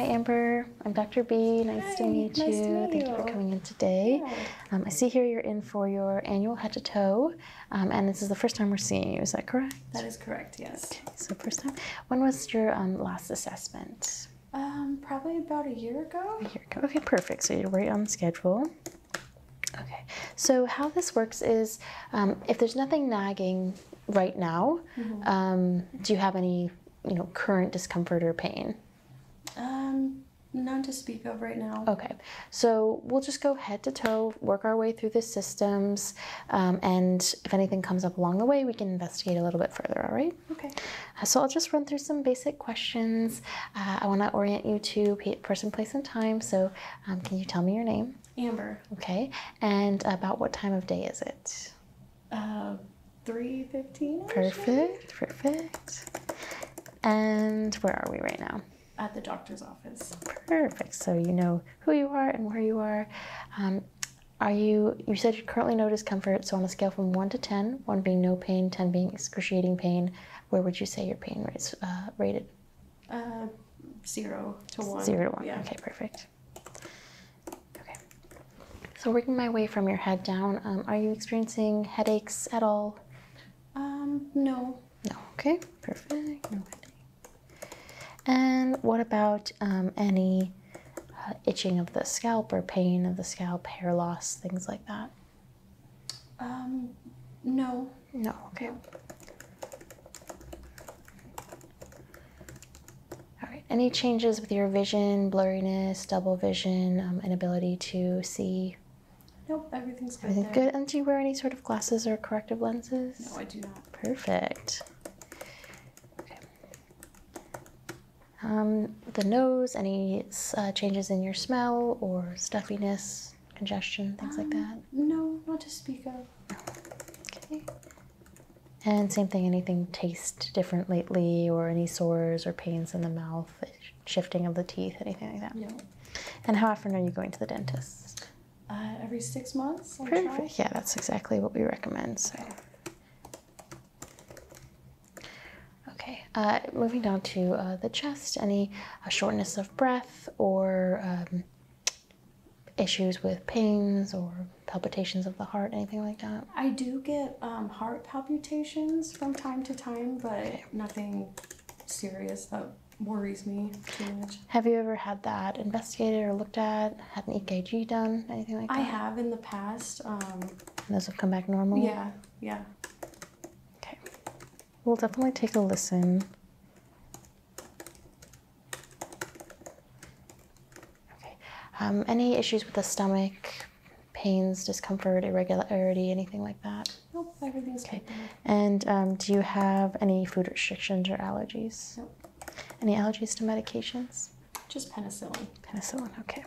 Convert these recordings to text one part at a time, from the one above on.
Hi, Amber. I'm Dr. B. Nice to meet nice you. to meet Thank you for coming in today. Yeah. Um, I see here you're in for your annual head to toe, um, and this is the first time we're seeing you. Is that correct? That is correct, yes. Okay, so first time. When was your um, last assessment? Um, probably about a year ago. A year ago. Okay, perfect. So you're right on schedule. Okay. So how this works is, um, if there's nothing nagging right now, Mm-hmm. um, do you have any, you know, current discomfort or pain? Um, none to speak of right now. Okay, so we'll just go head to toe, work our way through the systems, um, and if anything comes up along the way, we can investigate a little bit further, all right? Okay. Uh, So I'll just run through some basic questions. Uh, I want to orient you to person, place, and time. So um, can you tell me your name? Amber. Okay, and about what time of day is it? Uh, three fifteen. Perfect, perfect. And where are we right now? At the doctor's office. Perfect. So you know who you are and where you are. Um, are you? You said you currently no discomfort. So on a scale from one to ten, one being no pain, ten being excruciating pain, where would you say your pain rates uh, rated? Uh, zero to one. Zero to one. Yeah. Okay, perfect. Okay. So working my way from your head down, um, are you experiencing headaches at all? Um, no. No. Okay, perfect. No. And what about um, any uh, itching of the scalp or pain of the scalp, hair loss, things like that? Um, no. No. Okay. All right. Any changes with your vision, blurriness, double vision, um, inability to see? Nope. Everything's good. Everything there. good? And do you wear any sort of glasses or corrective lenses? No, I do not. Perfect. Okay. Um, the nose, any uh, changes in your smell or stuffiness, congestion, things like that? No, not to speak of. Okay. And same thing, anything taste different lately or any sores or pains in the mouth, shifting of the teeth, anything like that? No. And how often are you going to the dentist? Uh, every six months. Perfect. Yeah, that's exactly what we recommend. So. Okay, uh, moving down to uh, the chest, any uh, shortness of breath or um, issues with pains or palpitations of the heart, anything like that? I do get um, heart palpitations from time to time, but nothing serious that worries me too much. Have you ever had that investigated or looked at? Had an EKG done? Anything like that? I have in the past. Um, And those have come back normal? yeah, yeah. We'll definitely take a listen. Okay. Um, any issues with the stomach, pains, discomfort, irregularity, anything like that? Nope, everything's Okay. good. And um, do you have any food restrictions or allergies? Nope. Any allergies to medications? Just penicillin. Penicillin, okay.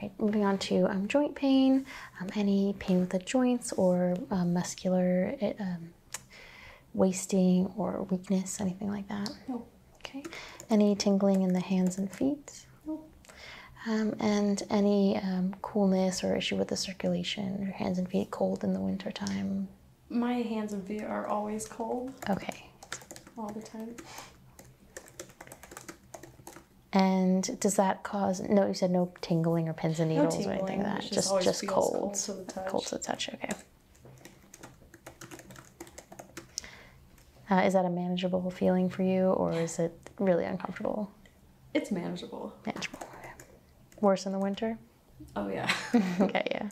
Right, moving on to um, joint pain. Um, any pain with the joints or um, muscular eh, um, wasting or weakness, anything like that? Nope. Okay. Any tingling in the hands and feet? Nope. Um, and any um, coolness or issue with the circulation? Your hands and feet cold in the wintertime? My hands and feet are always cold Okay. all the time. And does that cause? No, you said no tingling or pins and No needles or anything like that. just Just feels cold. cold to the touch. Cold to the touch. Okay. Uh, is that a manageable feeling for you, or is it really uncomfortable? It's manageable. Manageable. Okay. Worse in the winter. Oh yeah. okay. Yeah.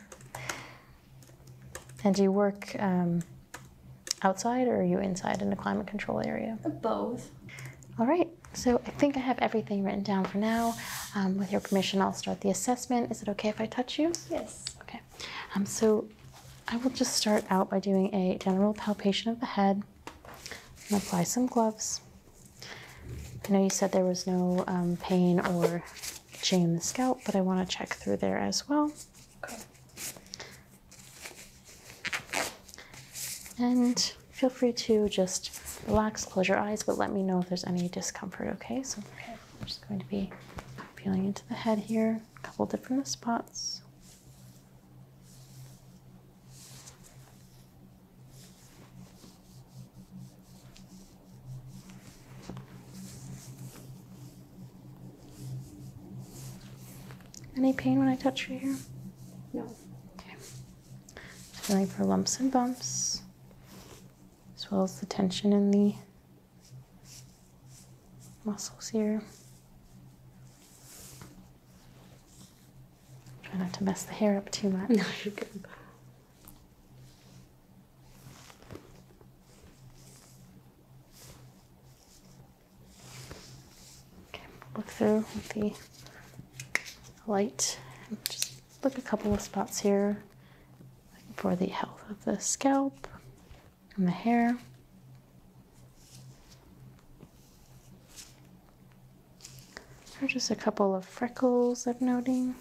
And do you work um, outside, or are you inside in a climate control area? Both. All right, so I think I have everything written down for now. Um, with your permission, I'll start the assessment. Is it okay if I touch you? Yes. Okay. Um, so I will just start out by doing a general palpation of the head and apply some gloves. I know you said there was no um, pain or itching in the scalp, but I want to check through there as well. Okay. And feel free to just Relax, close your eyes, but let me know if there's any discomfort, okay? So I'm just going to be feeling into the head here, a couple different spots. Any pain when I touch your hair? No. Okay. Feeling for lumps and bumps as well as the tension in the muscles here. Try not to mess the hair up too much. No, you're good. Okay, look through with the light. Just look a couple of spots here for the health of the scalp the hair. There are just a couple of freckles I'm noting.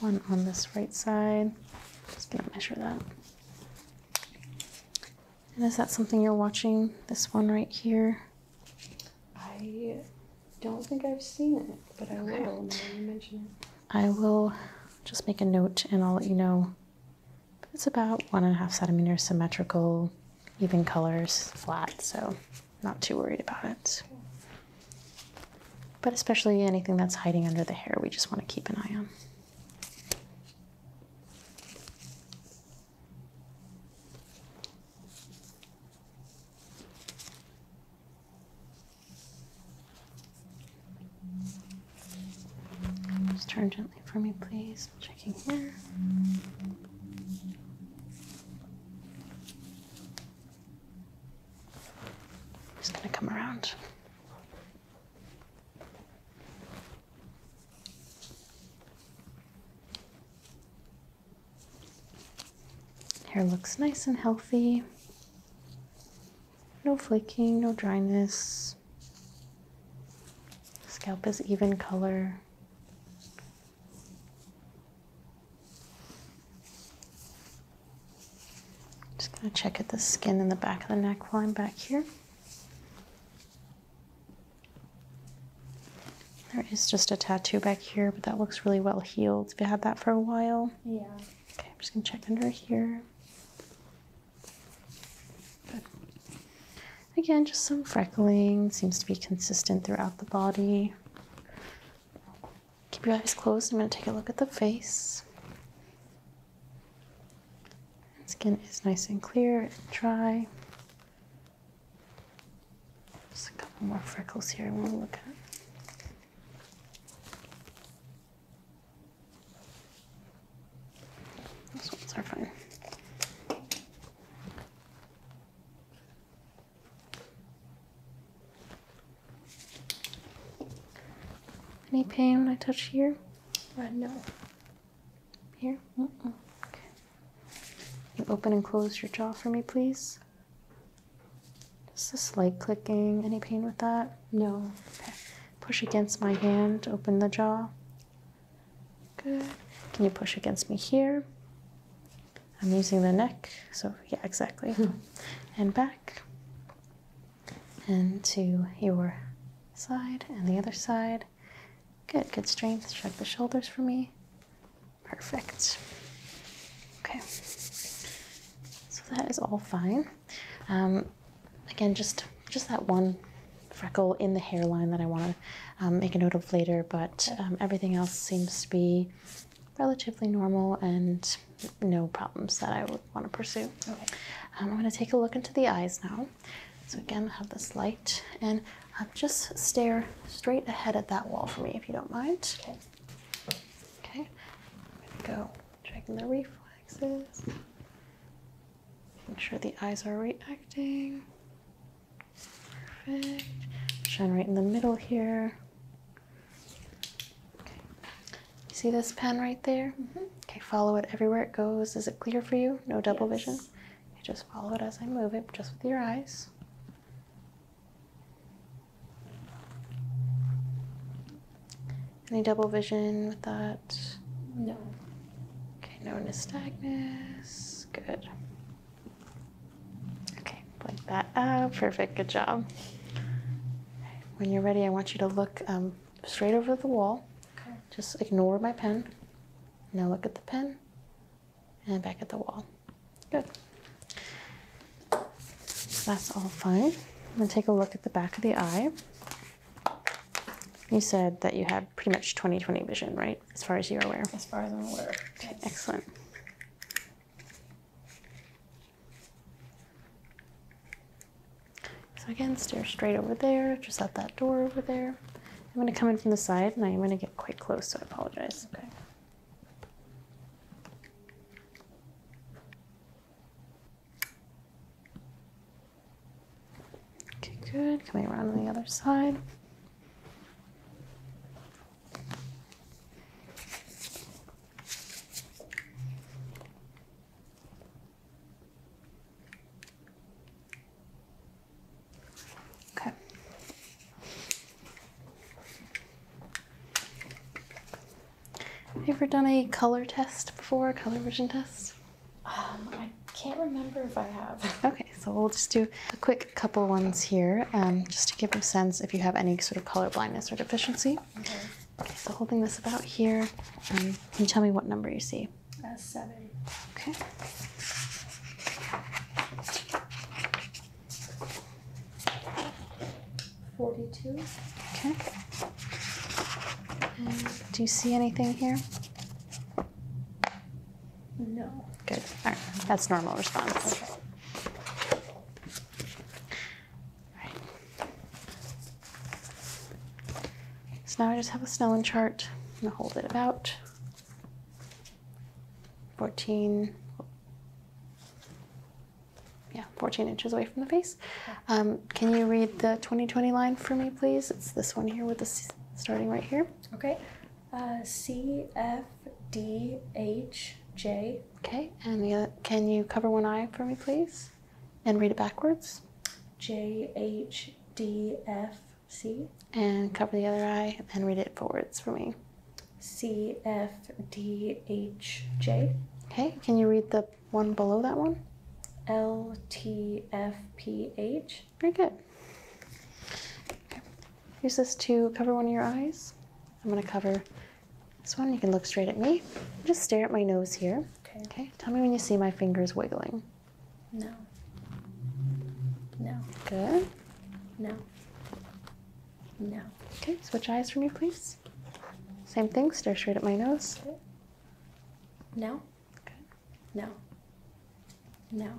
One on this right side. Just gonna measure that. And is that something you're watching? This one right here? I don't think I've seen it, but I Okay. will now you mention it. I will just make a note and I'll let you know. It's about one and a half centimeters symmetrical, even colors, flat, so not too worried about it. But especially anything that's hiding under the hair, we just want to keep an eye on. Just turn gently for please. Checking here. Just gonna come around. Hair looks nice and healthy. No flaking, no dryness. Scalp is even color. Just gonna check at the skin in the back of the neck while I'm back here. There is just a tattoo back here, but that looks really well healed. Have you had that for a while? Yeah. Okay, I'm just gonna check under here. Good. Again, just some freckling. Seems to be consistent throughout the body. Keep your eyes closed. I'm gonna take a look at the face. Skin is nice and clear and dry. Just a couple more freckles here I want to look at. Those ones are fine. Any pain when I touch here? Uh, no. Here? Mm-mm. Okay. Open and close your jaw for me, please. Just a slight clicking. Any pain with that? No. Okay. Push against my hand. Open the jaw. Good. Can you push against me here? I'm using the neck. So, yeah, exactly. Hmm. and back. And to your side and the other side. Good. Good strength. Check the shoulders for me. Perfect. Okay. That is all fine. Um, again, just just that one freckle in the hairline that I want to um, make a note of later, but um, everything else seems to be relatively normal and no problems that I would want to pursue. Okay. Um, I'm going to take a look into the eyes now. So again, have this light and uh, just stare straight ahead at that wall for me, if you don't mind. Okay. Okay. I'm go checking the reflexes. Making sure the eyes are reacting. Perfect. Shine right in the middle here. Okay. You see this pen right there? Mhm. Okay, follow it everywhere it goes. Is it clear for you? No double Yes. vision? You just follow it as I move it, just with your eyes. Any double vision with that? No. Okay, no nystagmus. Good. Blink that out. Perfect. Good job. When you're ready, I want you to look um, straight over the wall. Okay. Just ignore my pen. Now look at the pen and back at the wall. Good. So that's all fine. I'm going to take a look at the back of the eye. You said that you had pretty much 20/20 vision, right? As far as you're aware. As far as I'm aware. Okay, excellent. So again, stare straight over there, just out that door over there. I'm going to come in from the side and I'm going to get quite close, so I apologize. Okay. Okay, good. Coming around on the other side. Color test before, a color vision test? Um, I can't remember if I have. Okay, so we'll just do a quick couple ones here, um, just to give a sense if you have any sort of color blindness or deficiency. Okay. Okay, so holding this about here, um, can you tell me what number you see? Uh, seven. Okay. Forty-two. Okay. And do you see anything here? No. Good. All right, that's normal response. Okay. So now I just have a Snellen chart. I'm gonna hold it about 14, yeah, 14 inches away from the face. Um, can you read the 2020 line for me, please? It's this one here with the starting right here. Okay. Uh, C F D H J Okay, and the other, can you cover one eye for me, please? And read it backwards. J H D F C And cover the other eye and read it forwards for me. C F D H J Okay, can you read the one below that one? L T F P H. Very good. Okay. Use this to cover one of your eyes. I'm going to cover this one. You can look straight at me. Just stare at my nose here. Okay. Okay, tell me when you see my fingers wiggling. No. No. Good. No. No. Okay, switch eyes for me, please. Same thing, stare straight at my nose. Okay. No. Good. No. No.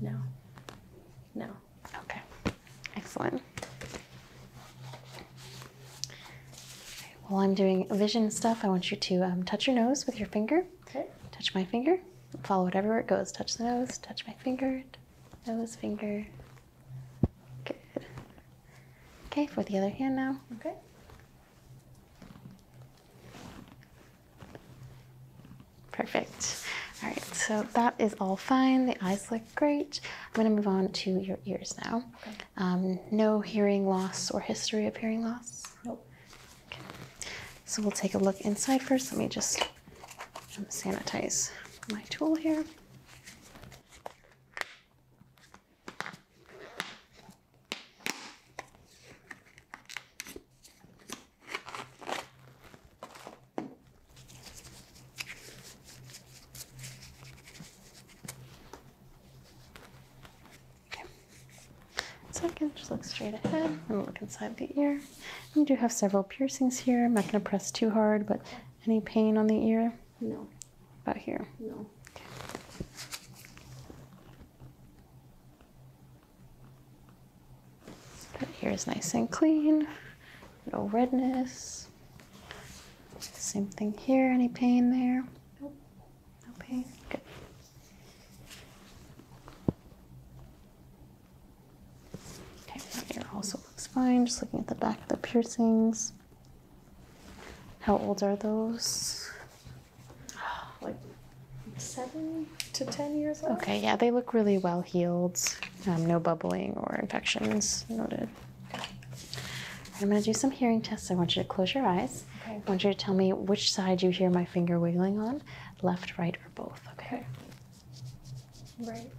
No. No. Okay, excellent. While I'm doing vision stuff, I want you to um, touch your nose with your finger. Okay. Touch my finger. Follow it everywhere it goes. Touch the nose. Touch my finger. Nose, finger. Good. Okay, for the other hand now. Okay. Perfect. All right, so that is all fine. The eyes look great. I'm going to move on to your ears now. Okay. Um, no hearing loss or history of hearing loss. So we'll take a look inside first. Let me just sanitize my tool here. Okay. So I can just look straight ahead and look inside the ear. We do have several piercings here. I'm not going to press too hard, but any pain on the ear? No. About here. No. Okay. That ear is nice and clean. No redness. Same thing here. Any pain there? Nope. No pain. Good. Okay, that ear also looks fine. Just looking at the back of the piercings. How old are those? Like seven to ten years old. Okay, yeah, they look really well healed. Um, no bubbling or infections noted. I'm going to do some hearing tests. I want you to close your eyes. Okay. I want you to tell me which side you hear my finger wiggling on left, right, or both. Okay. Okay. Right.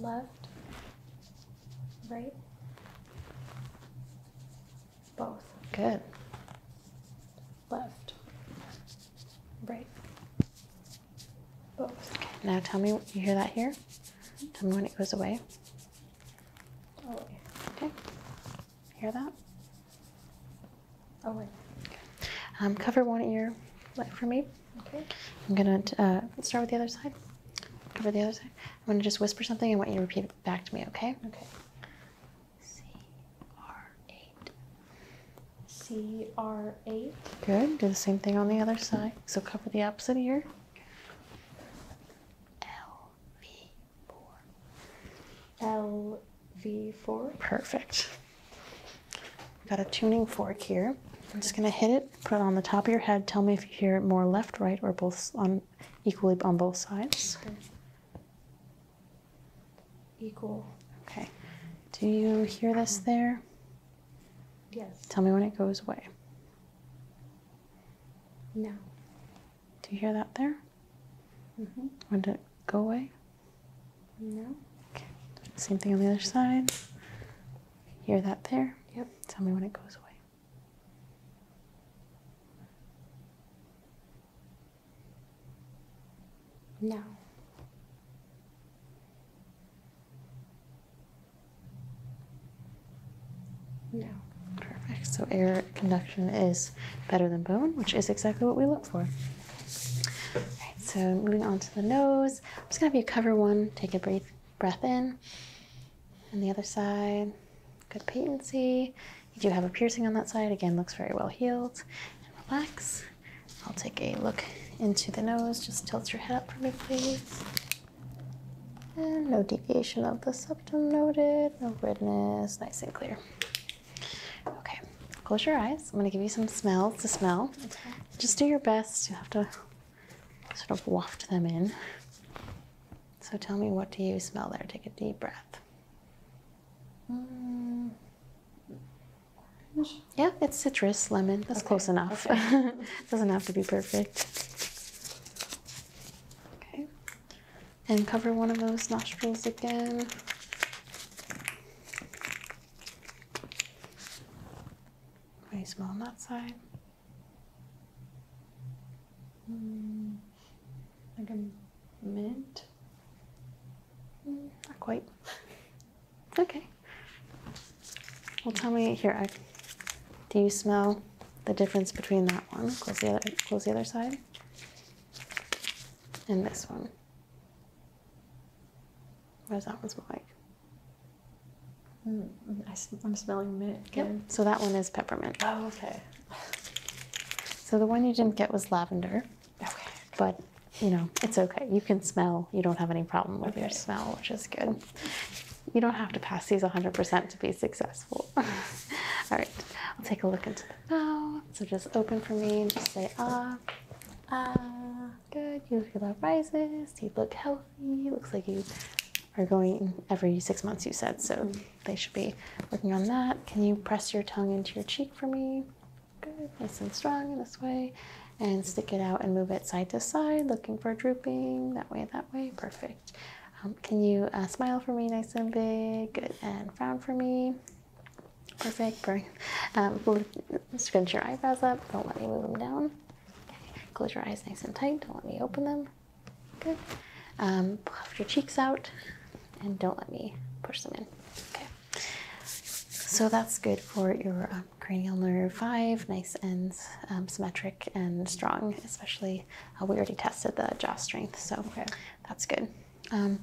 Left. Right. Both. Good. Left. Right. Both. Okay, now tell me, you hear that here? Tell me when it goes away. Oh, Okay. Hear that? Oh wait. Um, cover one ear for me. Okay. I'm gonna uh, start with the other side. Cover the other side. I'm gonna just whisper something. I want you to repeat it back to me, okay? Okay. CR8. Good. Do the same thing on the other side. So cover the opposite ear. LV4. LV4. Perfect. Got a tuning fork here. I'm just going to hit it, put it on the top of your head. Tell me if you hear it more left, right, or both on equally on both sides. Okay. Equal. Okay. Do you hear this there? Yes. Tell me when it goes away. Now. Do you hear that there? Mm-hmm. When did it go away? No. Okay. Same thing on the other side. Hear that there? Yep. Tell me when it goes away. Now. Now. So air conduction is better than bone, which is exactly what we look for. All right, so moving on to the nose. I'm just gonna have you cover one, take a breath breath in, and the other side. Good patency. You do have a piercing on that side. Again, looks very well healed. And relax. I'll take a look into the nose. Just tilt your head up for me, please. And no deviation of the septum noted. No redness. Nice and clear. Close your eyes. I'm gonna give you some smells to smell. Okay. Just do your best. You have to sort of waft them in. So tell me, what do you smell there? Take a deep breath. Mm. Yeah, it's citrus, lemon. That's Okay, close enough. okay. Doesn't have to be perfect. Okay. And cover one of those nostrils again. What do you smell on that side? Mm. Like a mint. Mm, Not quite. Okay. Well, tell me here. I, do you smell the difference between that one? Close the other. Close the other side. And this one. What does that one smell like? Mm. I, am smelling mint Yep. So that one is peppermint. Oh, okay. So the one you didn't get was lavender, Okay. but you know it's okay. You can smell. You don't have any problem with your smell, which is good. You don't have to pass these 100% to be successful. All right, I'll take a look into the mouth. So just open for me and just say ah. Ah, good. Uvula rises. Teeth look healthy. Looks like you are going every six months, you said, so they should be working on that. Can you press your tongue into your cheek for me? Good. Nice and strong in this way. And stick it out and move it side to side, looking for drooping. That way, that way. Perfect. Um, can you uh, smile for me nice and big? Good. And frown for me. Perfect. Perfect. Um, scrunch your eyebrows up. Don't let me move them down. Okay. Close your eyes nice and tight. Don't let me open them. Good. Um, puff your cheeks out and don't let me push them in. Okay. So that's good for your um, cranial nerve 5, nice and um, symmetric and strong, especially uh, we already tested the jaw strength, so Okay. that's good. Um,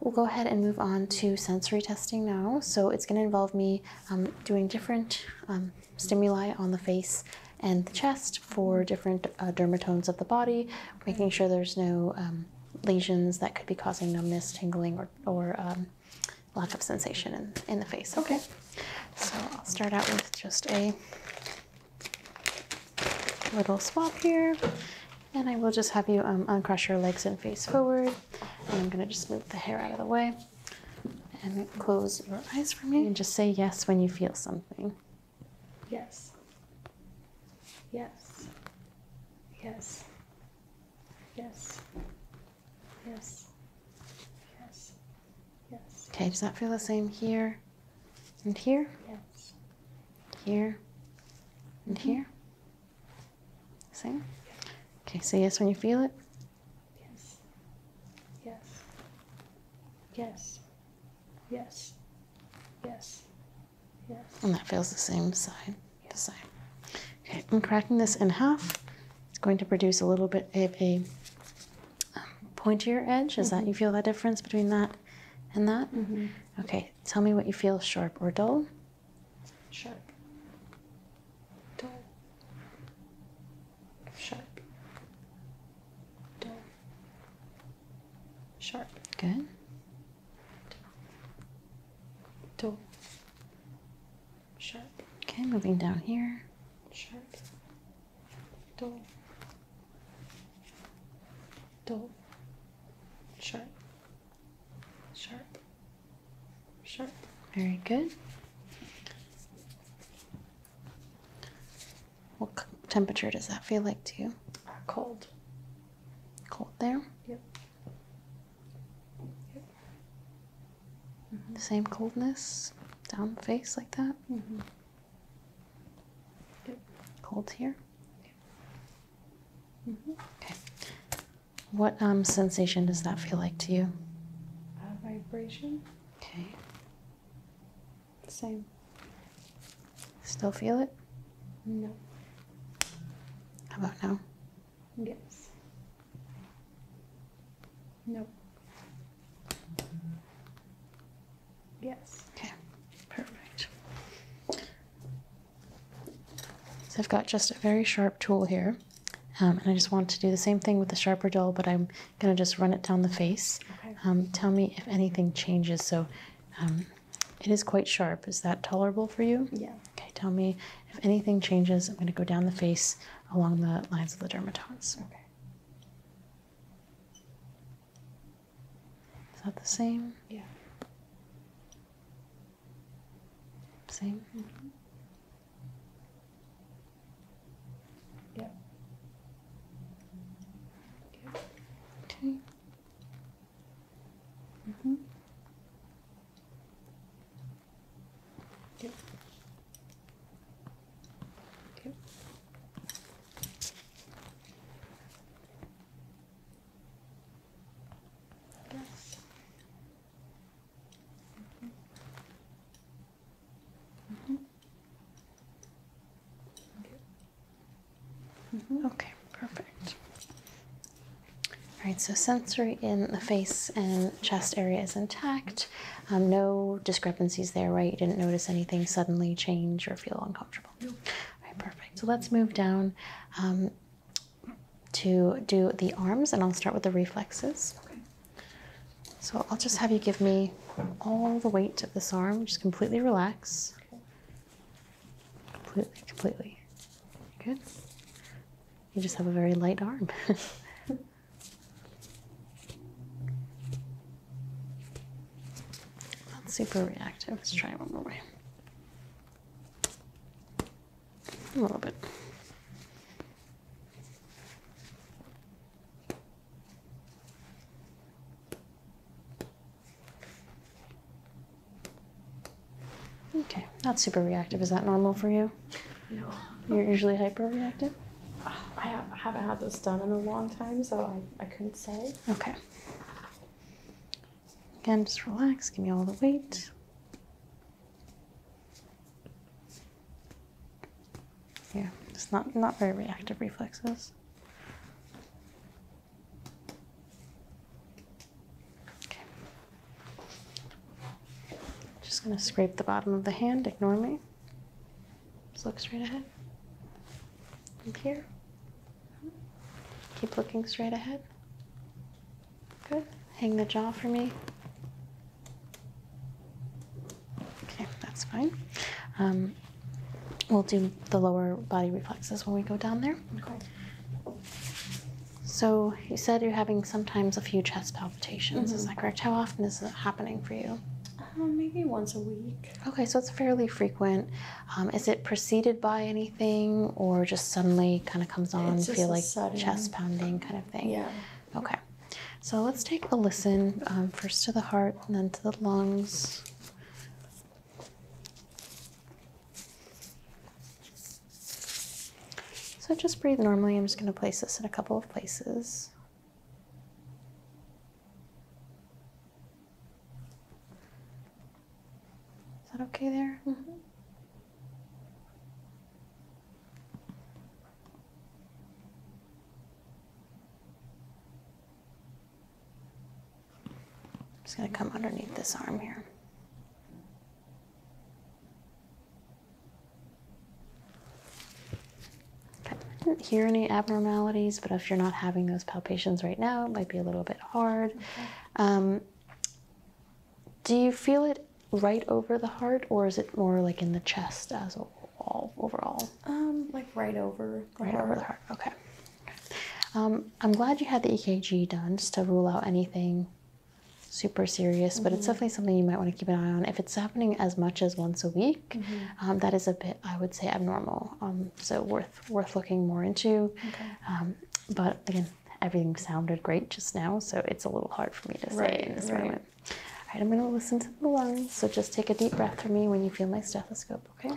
we'll go ahead and move on to sensory testing now. So it's going to involve me um, doing different um, stimuli on the face and the chest for different uh, dermatomes of the body, making sure there's no um, lesions that could be causing numbness, tingling, or, or um, lack of sensation in, in the face. Okay. So I'll start out with just a little swab here. And I will just have you um, uncross your legs and face forward. And I'm going to just move the hair out of the way. And close your eyes for me. And just say yes when you feel something. Yes. Yes. Yes. Yes. Yes. Yes. Yes. Okay, does that feel the same here and here? Yes. Here and mm-hmm. here? Same? Okay, say yes when you feel it. Yes. Yes. Yes. Yes. Yes. Yes. And that feels the same side to side. Okay, I'm cracking this in half. It's going to produce a little bit of a pointier edge. Is that you feel that difference between that and that? Mm-hmm. Okay, tell me what you feel sharp or dull. Sharp. Dull. Sharp. Dull. Sharp. Good. Dull. Sharp. Okay, moving down here. Sharp. Dull. Dull. Sharp. Sharp. Sharp. Very good. What temperature does that feel like to you? Cold. Cold there. Yep. The same coldness down the face like that. Mm-hmm. Yep. Cold here. Mm-hmm. Okay. What um, sensation does that feel like to you? Uh, vibration. Okay. Same. Still feel it? No. How about now? Yes. No. Yes. Okay. Perfect. So I've got just a very sharp tool here. Um, and I just want to do the same thing with the sharper dull, but I'm going to just run it down the face. Okay. Um, tell me if anything changes. So um, it is quite sharp. Is that tolerable for you? Yeah. Okay, tell me if anything changes. I'm going to go down the face along the lines of the dermatomes. Okay. Is that the same? Yeah. Same? Yeah. Yeah. Okay. Mm-hmm. Yep. Yep. Yes. Mm-hmm. Mm-hmm. Okay, perfect. All right, so sensory in the face and chest area is intact. Um, no discrepancies there, right? You didn't notice anything suddenly change or feel uncomfortable. All right, perfect. So let's move down um, to do the arms, and I'll start with the reflexes. Okay. So I'll just have you give me all the weight of this arm. Just completely relax. Okay. Completely, completely. Good. You just have a very light arm. super reactive. Let's try it one more way. A little bit. Okay, not super reactive. Is that normal for you? No. You're usually hyper reactive? I haven't had this done in a long time, so I, I couldn't say. Okay. Again, just relax. Give me all the weight. Yeah, it's not not very reactive reflexes. Okay. Just gonna scrape the bottom of the hand. Ignore me. Just look straight ahead. From here. Keep looking straight ahead. Good. Hang the jaw for me. Okay, that's fine. Um, we'll do the lower body reflexes when we go down there. Okay. So you said you're having sometimes a few chest palpitations. Is Mhm. that correct? How often is it happening for you? Um, maybe once a week. Okay, so it's fairly frequent. Um, is it preceded by anything, or just suddenly kind of comes on? It's just feel like sudden- chest pounding kind of thing. Yeah. Okay, so let's take a listen um, first to the heart and then to the lungs. So just breathe normally. I'm just going to place this in a couple of places. Is that okay there? Mm -hmm. I'm just going to come underneath this arm here. Didn't hear any abnormalities, but if you're not having those palpations right now, it might be a little bit hard. Um, do you feel it right over the heart, or is it more like in the chest as a whole, overall? Um, like right over the Right heart. over the heart. Okay. Um, I'm glad you had the EKG done just to rule out anything super serious, but it's definitely something you might want to keep an eye on. If it's happening as much as once a week, um, that is a bit, I would say, abnormal. Um, so worth worth looking more into. Okay. Um, but again, everything sounded great just now, so it's a little hard for me to say Right, in this right. moment. All right, I'm going to listen to the lungs. So just take a deep breath for me when you feel my stethoscope. Okay.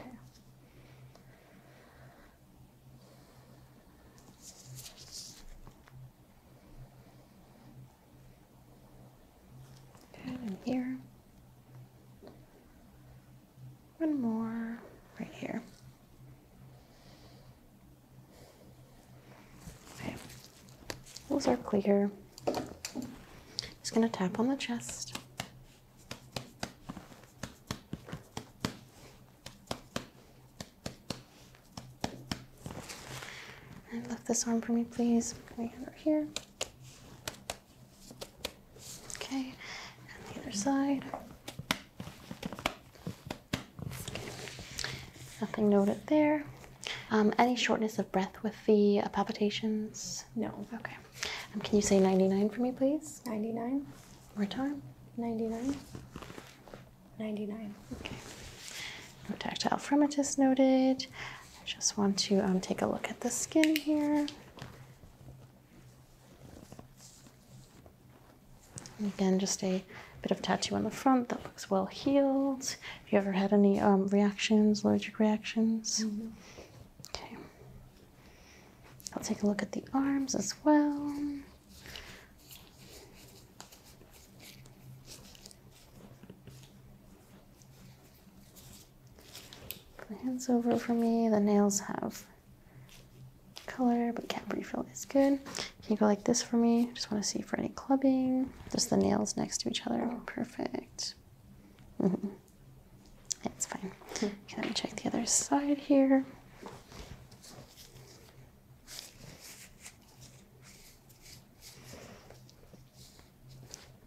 Good, and here. One more right here. Okay. Those are clear. Just gonna tap on the chest. And lift this arm for me, please. Over here. Okay, and the other side. Nothing noted there. Um, any shortness of breath with the uh, palpitations? No. Okay. Um, can you say 99 for me, please? 99, One more time. 99, 99. Okay. No tactile fremitus noted. I just want to um, take a look at the skin here. And Again, just a bit of tattoo on the front that looks well healed. Have you ever had any um, reactions, allergic reactions? Okay. I'll take a look at the arms as well. Put the hands over for me. The nails have color, but cap refill is good. Can you go like this for me? Just want to see for any clubbing. Just the nails next to each other. Perfect. hmm It's fine. Let me check the other side here.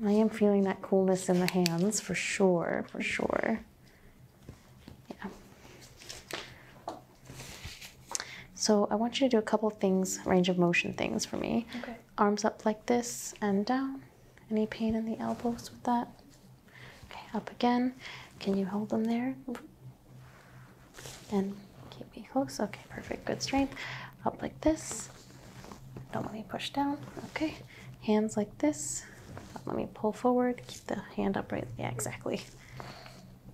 I am feeling that coolness in the hands for sure, for sure. So I want you to do a couple things, range of motion things for me. Okay. Arms up like this and down. Any pain in the elbows with that? Okay, up again. Can you hold them there? And keep me close. Okay, perfect. Good strength. Up like this. Don't let me push down. Okay. Hands like this. Don't let me pull forward. Keep the hand upright. Yeah, exactly.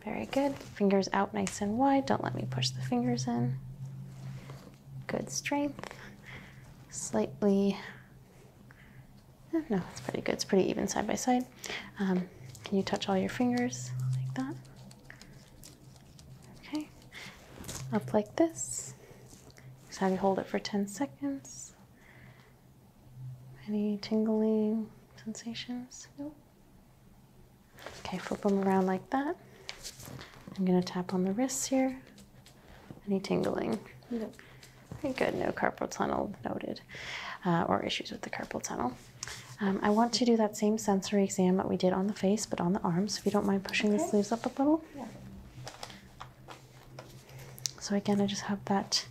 Very good. Fingers out nice and wide. Don't let me push the fingers in. Good strength. Slightly. No, it's pretty good. It's pretty even side by side. Um, can you touch all your fingers like that? Okay. Up like this. Just have you hold it for 10 seconds. Any tingling sensations? No. Okay, flip them around like that. I'm gonna tap on the wrists here. Any tingling? No. Very good. No carpal tunnel noted, uh, or issues with the carpal tunnel. Um, I want to do that same sensory exam that we did on the face, but on the arms. If you don't mind pushing the sleeves up a little. Yeah. So again, I just have that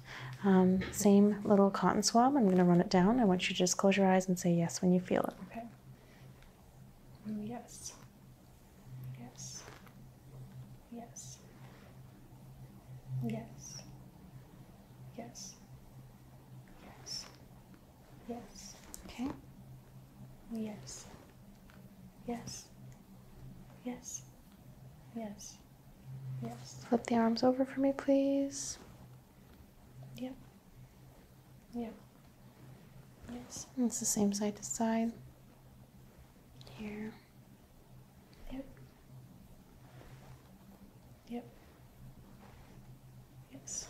um, same little cotton swab. I'm going to run it down. I want you to just close your eyes and say yes when you feel it. Okay. Mm. Yes. Yes. Yes. Yes. Yes. Yes. Okay. Yes. Yes. Yes. Yes. Yes. Flip the arms over for me, please. Yep. Yep. Yes. And it's the same side to side. Here. Yep. Yep. Yes.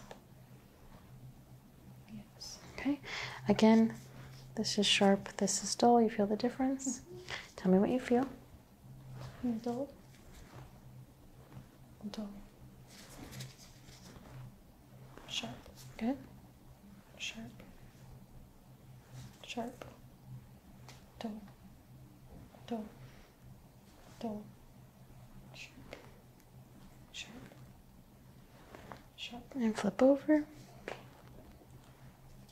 Yes. Okay. Again, this is sharp. This is dull. You feel the difference? Mm-hmm. Tell me what you feel. Dull. Dull. Sharp. Good. Sharp. Sharp. Dull. Dull. Dull. Sharp. Sharp. Sharp. And flip over.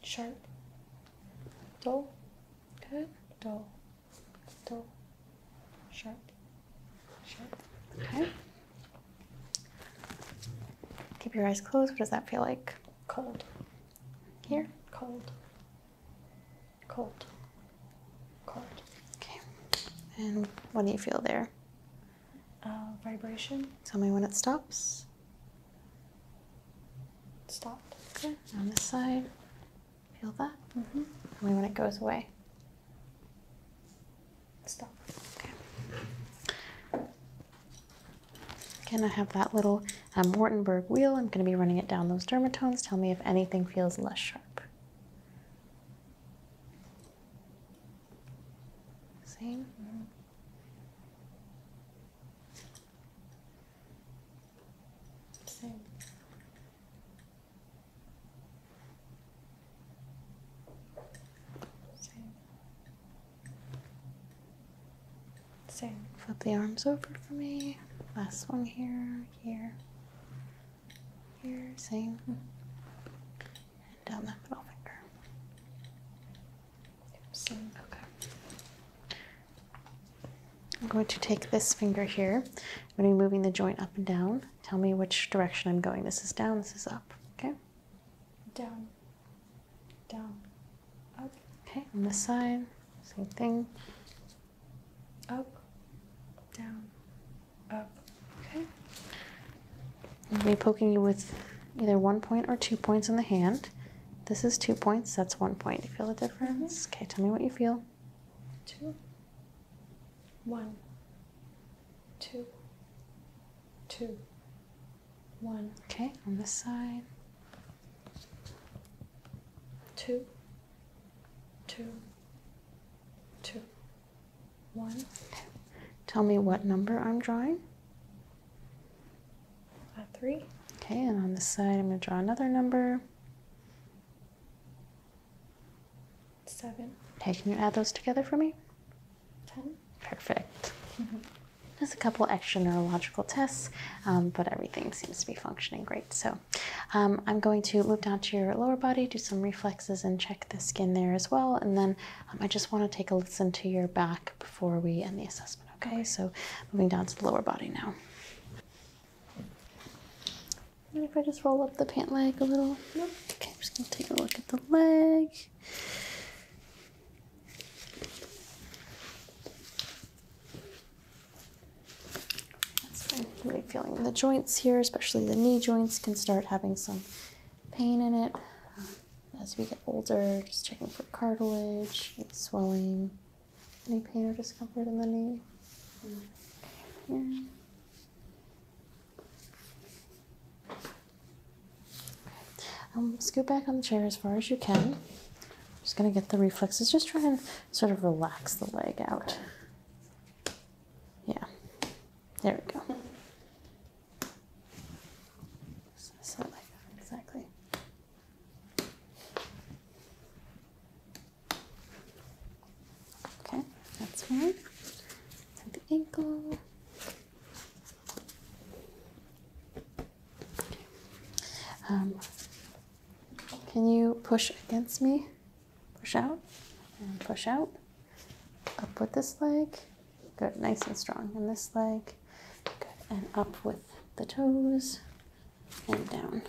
Sharp. Dull. Good. Dull. Dull. Sharp. Sharp. Okay. Keep your eyes closed. What does that feel like? Cold. Here. Cold. Cold. Cold. Okay. And what do you feel there? Uh, vibration. Tell me when it stops. Stopped. Good. On this side. Feel that? Mm-hmm. Tell me when it goes away. Stop. Okay. Again, I have that little um, Wartenberg wheel. I'm going to be running it down those dermatomes. Tell me if anything feels less sharp. Same. Same. Same. Same. Flip the arms over for me. Last one here, here, here, same. And down that middle finger. Same. Okay. I'm going to take this finger here. I'm going to be moving the joint up and down. Tell me which direction I'm going. This is down, this is up. Okay? Down. Down. Up. Okay, on this side, same thing. Up. Down. Up. Okay. I'm going to be poking you with either one point or two points in the hand. This is two points, that's one point. You feel the difference? Mm-hmm. Okay, tell me what you feel. Two. One. Two. Two. One. Okay, on this side. Two. Two. Two. One. Tell me what number I'm drawing. Three. Okay, and on this side, I'm going to draw another number. Seven. Okay, can you add those together for me? Ten. Perfect. Just a couple extra neurological tests, um, but everything seems to be functioning great. So um, I'm going to move down to your lower body, do some reflexes, and check the skin there as well. And then um, I just want to take a listen to your back before we end the assessment. Okay, so moving down to the lower body now. And if I just roll up the pant leg a little. Nope. Okay, I'm just gonna take a look at the leg. That's fine. Really feeling the joints here, especially the knee joints, can start having some pain in it uh, as we get older. Just checking for cartilage, swelling, any pain or discomfort in the knee. Here. Um, scoot back on the chair as far as you can. Just gonna get the reflexes. Just try and sort of relax the leg out. Yeah. There we go. Exactly. Okay, that's. At the ankle. Um, can you push against me? Push out and push out. Up with this leg. Good, nice and strong. And this leg. Good. And up with the toes and down.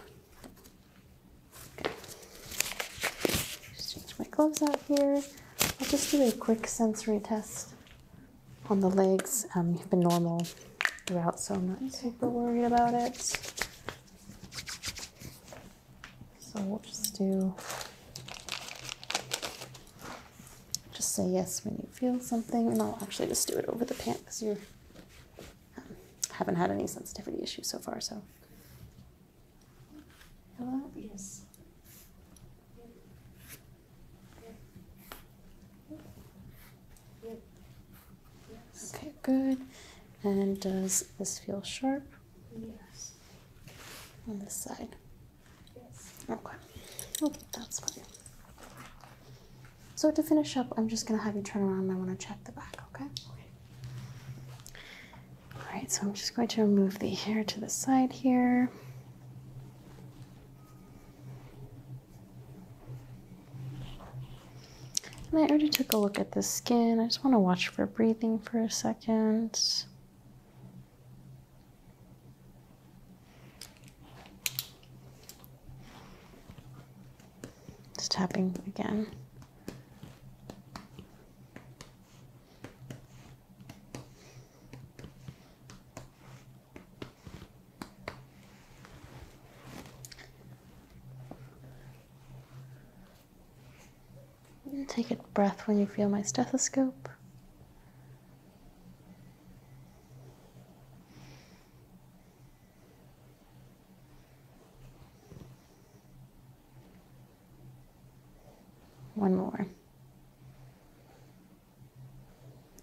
Just change my gloves out here. I'll just do a quick sensory test on the legs. Um, you've been normal throughout, so I'm not super worried about it. So we'll just do, just say yes when you feel something, and I'll actually just do it over the pant because you um, haven't had any sensitivity issues so far. So, hello? Yes. Okay, good. And does this feel sharp Yes. on this side? Yes. Okay. Oh, that's fine. So to finish up, I'm just gonna have you turn around and I wanna check the back, okay? All right, so I'm just going to remove the hair to the side here. And I already took a look at the skin. I just want to watch for breathing for a second. Tapping again. Take a breath when you feel my stethoscope. One more.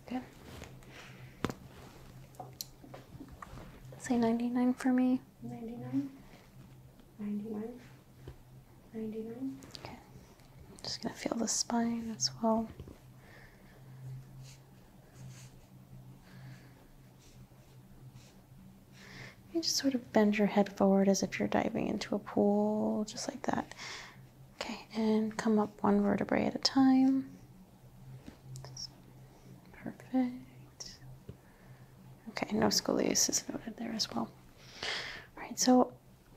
Good. Say 99 for me. 99. 99. 99. Okay. Just gonna feel the spine as well. You just sort of bend your head forward as if you're diving into a pool, just like that. Okay, and come up one vertebrae at a time. Perfect. Okay, no scoliosis noted there as well. Right, so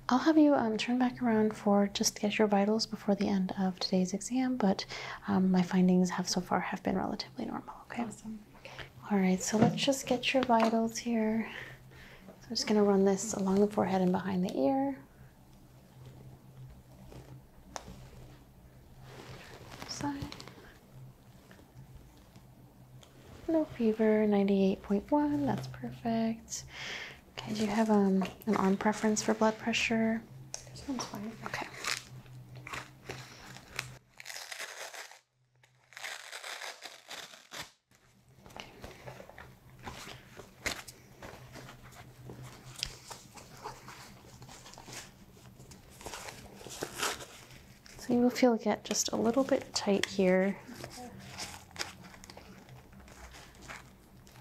I'll have you um, turn back around for just to get your vitals before the end of today's exam, but um, my findings have so far have been relatively normal. Okay. Awesome. Okay. All right, so let's just get your vitals here. So I'm just gonna run this along the forehead and behind the ear. Side. No fever, 98.1, that's perfect. Okay, do you have um, an arm preference for blood pressure? This one's fine. Okay. So you will feel it get just a little bit tight here.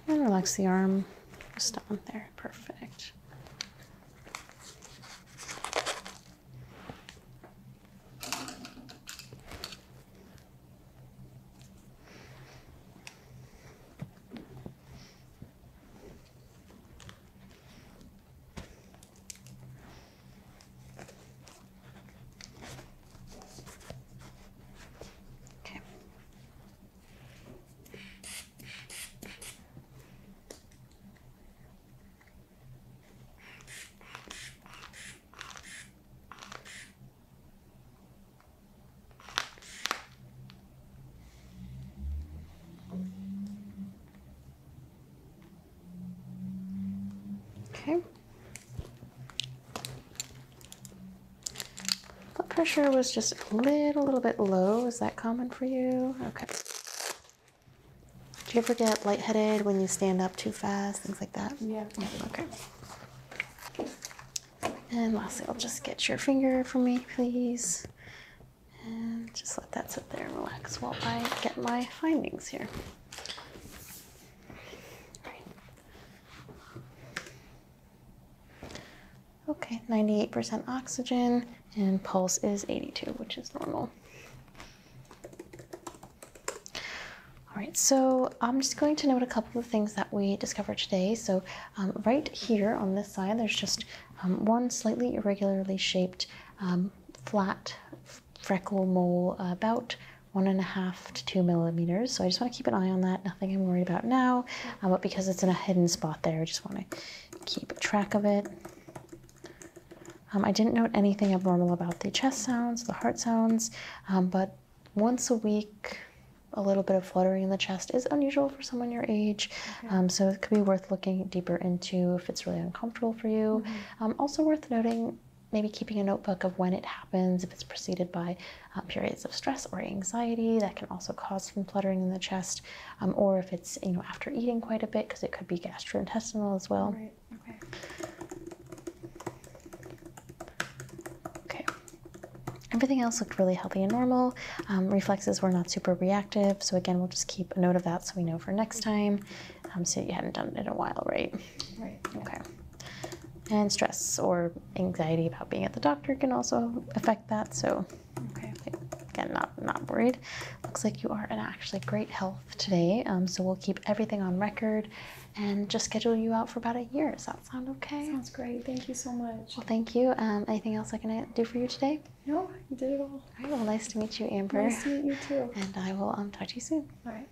And relax the arm on there. Perfect. Okay. Okay. Blood pressure was just a little, little bit low. Is that common for you? Okay. Do you ever get lightheaded when you stand up too fast, things like that? Yeah. Okay. And lastly, I'll just get your finger for me, please. And just let that sit there and relax while I get my findings here. Okay, 98% oxygen and pulse is 82, which is normal. All right, so I'm just going to note a couple of things that we discovered today. So um, right here on this side, there's just um, one slightly irregularly shaped um, flat freckle mole, about one and a half to two millimeters. So I just want to keep an eye on that. Nothing I'm worried about now, uh, but because it's in a hidden spot there, I just want to keep track of it. Um, I didn't note anything abnormal about the chest sounds, the heart sounds, um, but once a week, a little bit of fluttering in the chest is unusual for someone your age. Um, so it could be worth looking deeper into if it's really uncomfortable for you. Um, also worth noting maybe keeping a notebook of when it happens, if it's preceded by uh, periods of stress or anxiety that can also cause some fluttering in the chest, um, or if it's you know after eating quite a bit because it could be gastrointestinal as well. Right. Okay. Okay. Everything else looked really healthy and normal. Um, reflexes were not super reactive, so again, we'll just keep a note of that so we know for next time. Um, so you hadn't done it in a while, right? Right. Okay. And stress or anxiety about being at the doctor can also affect that. So Okay. Again, not not worried. Looks like you are in actually great health today. Um, so we'll keep everything on record and just schedule you out for about a year. Does that sound okay? Sounds great. Thank you so much. Well, thank you. Um, anything else I can do for you today? No, you did it all. All right. Well, nice to meet you, Amber. Nice to meet you too. And I will um, talk to you soon. All right.